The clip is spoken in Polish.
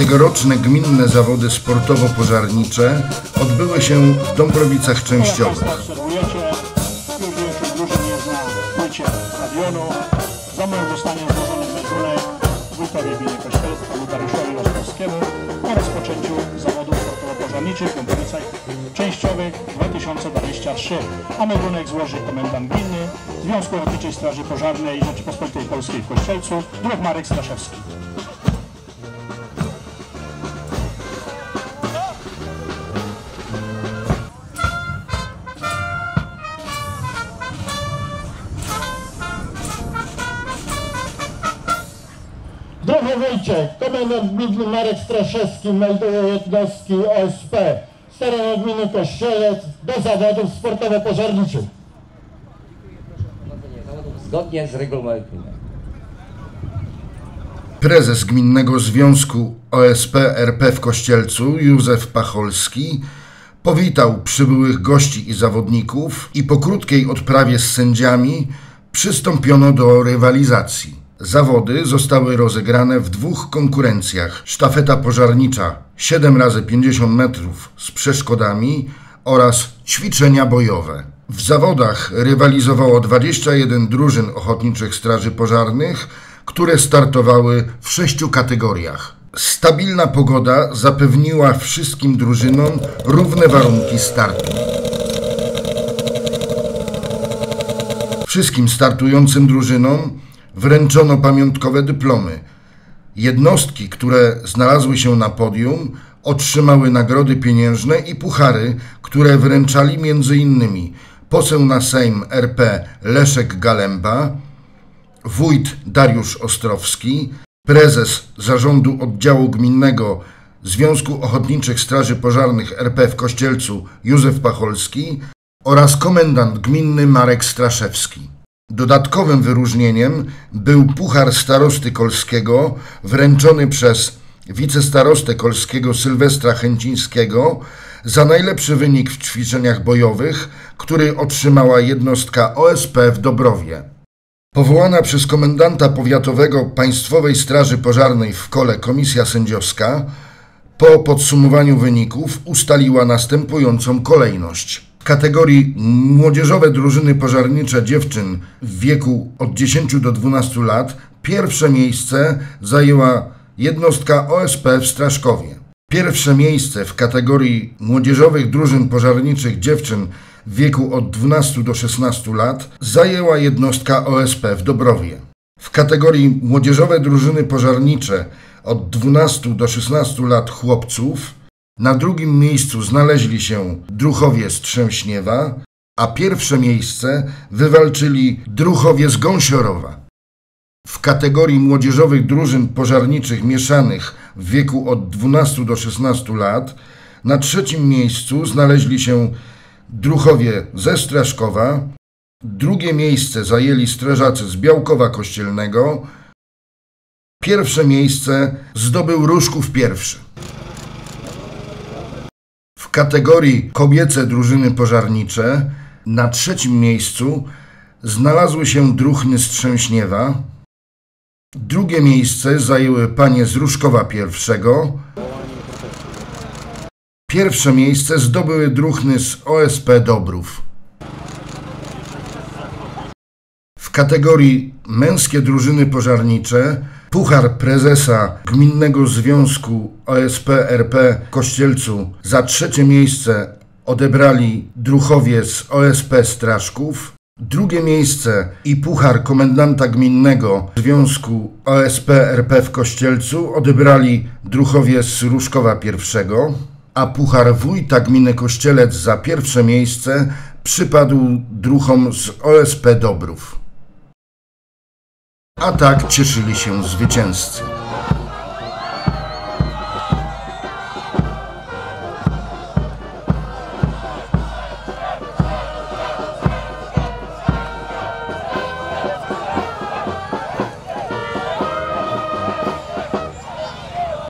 Tegoroczne gminne zawody sportowo-pożarnicze odbyły się w Dąbrowicach Częściowych. Stadionu. Za mną zostanie złożony meldunek wójtowi gminy Kościelstwa Dariuszowi Rostowskiemu o rozpoczęciu zawodów sportowo-pożarniczych w Dąbrowicach Częściowych 2023. A meldunek złoży komendant gminy Związku Ochotniczej Straży Pożarnej Rzeczypospolitej Polskiej w Kościelcu, druh Marek Straszewski. Drugi Wojciech, komendant gminy Marek Straszewski melduje jednostki OSP z terenu gminy Kościelec do zawodów sportowo-pożarniczych. prowadzenie zawodów zgodnie z regulaminem. Prezes Gminnego Związku OSP RP w Kościelcu Józef Pacholski powitał przybyłych gości i zawodników i po krótkiej odprawie z sędziami przystąpiono do rywalizacji. Zawody zostały rozegrane w dwóch konkurencjach: sztafeta pożarnicza 7 x 50 metrów z przeszkodami oraz ćwiczenia bojowe. W zawodach rywalizowało 21 drużyn ochotniczych straży pożarnych, które startowały w sześciu kategoriach. Stabilna pogoda zapewniła wszystkim drużynom równe warunki startu. Wszystkim startującym drużynom wręczono pamiątkowe dyplomy. Jednostki, które znalazły się na podium, otrzymały nagrody pieniężne i puchary, które wręczali m.in. poseł na Sejm RP Leszek Galemba, wójt Dariusz Ostrowski, prezes zarządu oddziału gminnego Związku Ochotniczych Straży Pożarnych RP w Kościelcu Józef Pacholski oraz komendant gminny Marek Straszewski. Dodatkowym wyróżnieniem był Puchar Starosty Kolskiego wręczony przez wicestarostę kolskiego Sylwestra Chęcińskiego za najlepszy wynik w ćwiczeniach bojowych, który otrzymała jednostka OSP w Dobrowie. Powołana przez komendanta powiatowego Państwowej Straży Pożarnej w Kole komisja sędziowska po podsumowaniu wyników ustaliła następującą kolejność. Kategorii młodzieżowe drużyny pożarnicze dziewczyn w wieku od 10 do 12 lat pierwsze miejsce zajęła jednostka OSP w Straszkowie. Pierwsze miejsce w kategorii młodzieżowych drużyn pożarniczych dziewczyn w wieku od 12 do 16 lat zajęła jednostka OSP w Dobrowie. W kategorii młodzieżowe drużyny pożarnicze od 12 do 16 lat chłopców na drugim miejscu znaleźli się druchowie z Trzęśniewa, a pierwsze miejsce wywalczyli druchowie z Gąsiorowa. W kategorii młodzieżowych drużyn pożarniczych mieszanych w wieku od 12 do 16 lat na trzecim miejscu znaleźli się druchowie ze Straszkowa, drugie miejsce zajęli strażacy z Białkowa Kościelnego, pierwsze miejsce zdobył Różków pierwszy. W kategorii kobiece drużyny pożarnicze na trzecim miejscu znalazły się druchny z Trzęśniewa, Drugie miejsce zajęły panie z Różkowa pierwszego. Pierwsze miejsce zdobyły druchny z OSP Dobrów. W kategorii męskie drużyny pożarnicze Puchar prezesa Gminnego Związku OSP RP Kościelcu za trzecie miejsce odebrali druchowie z OSP Straszków. Drugie miejsce i puchar komendanta gminnego Związku OSP RP w Kościelcu odebrali druchowie z Różkowa I, a puchar wójta gminy Kościelec za pierwsze miejsce przypadł druchom z OSP Dobrów. A tak cieszyli się zwycięzcy.